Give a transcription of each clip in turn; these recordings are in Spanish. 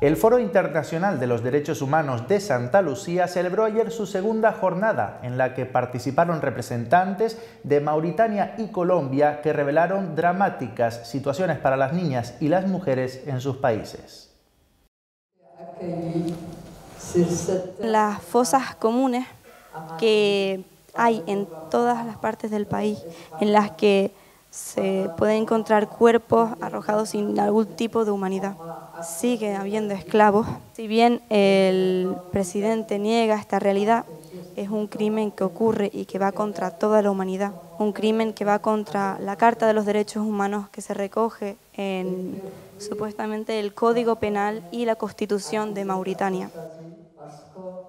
El Foro Internacional de los Derechos Humanos de Santa Lucía celebró ayer su segunda jornada, en la que participaron representantes de Mauritania y Colombia que revelaron dramáticas situaciones para las niñas y las mujeres en sus países. Las fosas comunes que hay en todas las partes del país, en las que se pueden encontrar cuerpos arrojados sin algún tipo de humanidad. Sigue habiendo esclavos. Si bien el presidente niega esta realidad, es un crimen que ocurre y que va contra toda la humanidad. Un crimen que va contra la Carta de los Derechos Humanos que se recoge en supuestamente el Código Penal y la Constitución de Mauritania.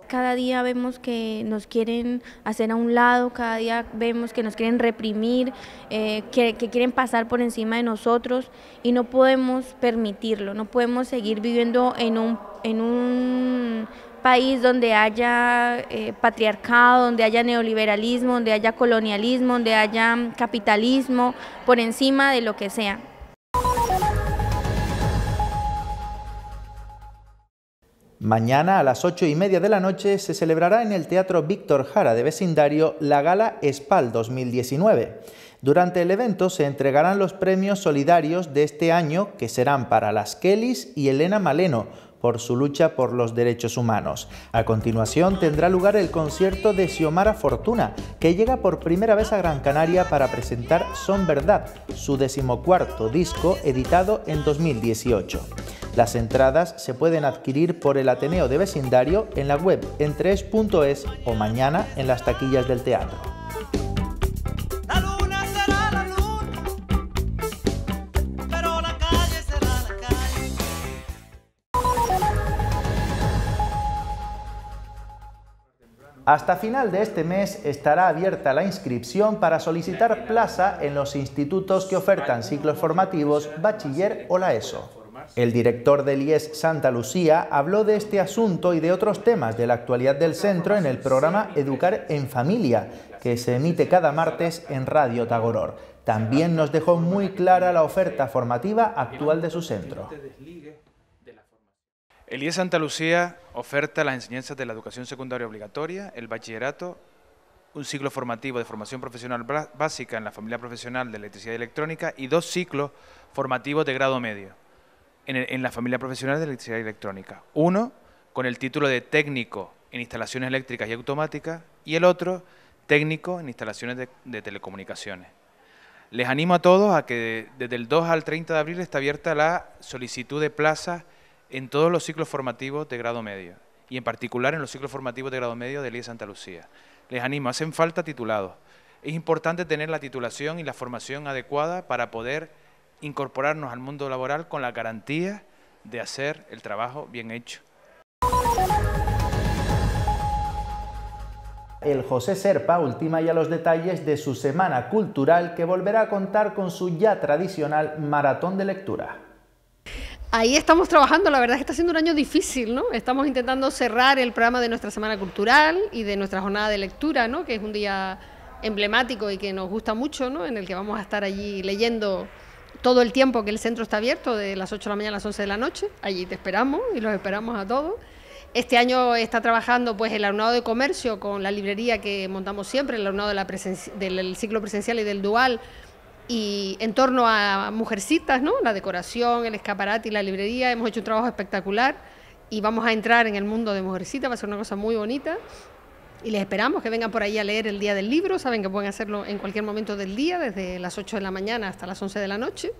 Cada día vemos que nos quieren hacer a un lado, cada día vemos que nos quieren reprimir, eh, que, quieren pasar por encima de nosotros y no podemos permitirlo, no podemos seguir viviendo en un, en un país donde haya eh, patriarcado, donde haya neoliberalismo, donde haya colonialismo, donde haya capitalismo, por encima de lo que sea. Mañana a las ocho y media de la noche se celebrará en el Teatro Víctor Jara de Vecindario la Gala SPAL 2019. Durante el evento se entregarán los premios solidarios de este año que serán para las Kellys y Elena Maleno por su lucha por los derechos humanos. A continuación tendrá lugar el concierto de Xiomara Fortuna, que llega por primera vez a Gran Canaria para presentar Son Verdad, su decimocuarto disco editado en 2018. Las entradas se pueden adquirir por el Ateneo de Vecindario en la web en3.es o mañana en las taquillas del teatro. Hasta final de este mes estará abierta la inscripción para solicitar plaza en los institutos que ofertan ciclos formativos bachiller o la ESO. El director del IES Santa Lucía habló de este asunto y de otros temas de la actualidad del centro en el programa Educar en Familia, que se emite cada martes en Radio Tagoror. También nos dejó muy clara la oferta formativa actual de su centro. El IES Santa Lucía oferta las enseñanzas de la educación secundaria obligatoria, el bachillerato, un ciclo formativo de formación profesional básica en la familia profesional de electricidad electrónica y dos ciclos formativos de grado medio en, la familia profesional de electricidad electrónica. Uno con el título de técnico en instalaciones eléctricas y automáticas y el otro técnico en instalaciones de, telecomunicaciones. Les animo a todos a que desde el 2 al 30 de abril está abierta la solicitud de plaza en todos los ciclos formativos de grado medio y en particular en los ciclos formativos de grado medio de IE Santa Lucía. Les animo, hacen falta titulados. Es importante tener la titulación y la formación adecuada para poder incorporarnos al mundo laboral con la garantía de hacer el trabajo bien hecho. El José Serpa ultima ya los detalles de su semana cultural que volverá a contar con su ya tradicional maratón de lectura. Ahí estamos trabajando, la verdad es que está siendo un año difícil, ¿no? Estamos intentando cerrar el programa de nuestra semana cultural y de nuestra jornada de lectura, ¿no? Que es un día emblemático y que nos gusta mucho, ¿no? En el que vamos a estar allí leyendo todo el tiempo que el centro está abierto, de las 8 de la mañana a las 11 de la noche. Allí te esperamos y los esperamos a todos. Este año está trabajando pues el alumnado de comercio con la librería que montamos siempre, el alumnado del ciclo presencial y del dual, y en torno a Mujercitas, ¿no? la decoración, el escaparate y la librería. Hemos hecho un trabajo espectacular y vamos a entrar en el mundo de Mujercitas, va a ser una cosa muy bonita. Y les esperamos que vengan por ahí a leer el día del libro. Saben que pueden hacerlo en cualquier momento del día, desde las 8 de la mañana hasta las 11 de la noche.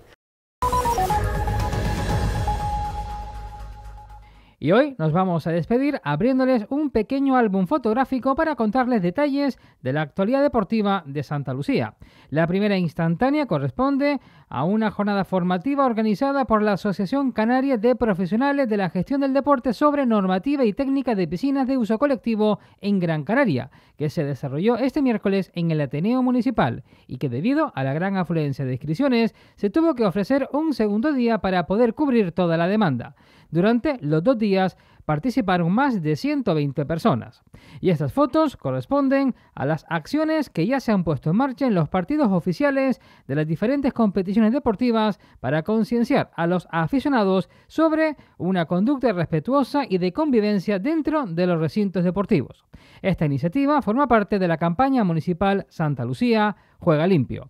Y hoy nos vamos a despedir abriéndoles un pequeño álbum fotográfico para contarles detalles de la actualidad deportiva de Santa Lucía. La primera instantánea corresponde a una jornada formativa organizada por la Asociación Canaria de Profesionales de la Gestión del Deporte sobre normativa y técnica de piscinas de uso colectivo en Gran Canaria, que se desarrolló este miércoles en el Ateneo Municipal y que debido a la gran afluencia de inscripciones se tuvo que ofrecer un segundo día para poder cubrir toda la demanda. Durante los dos días participaron más de 120 personas. Y estas fotos corresponden a las acciones que ya se han puesto en marcha en los partidos oficiales de las diferentes competiciones deportivas para concienciar a los aficionados sobre una conducta respetuosa y de convivencia dentro de los recintos deportivos. Esta iniciativa forma parte de la campaña municipal Santa Lucía Juega Limpio.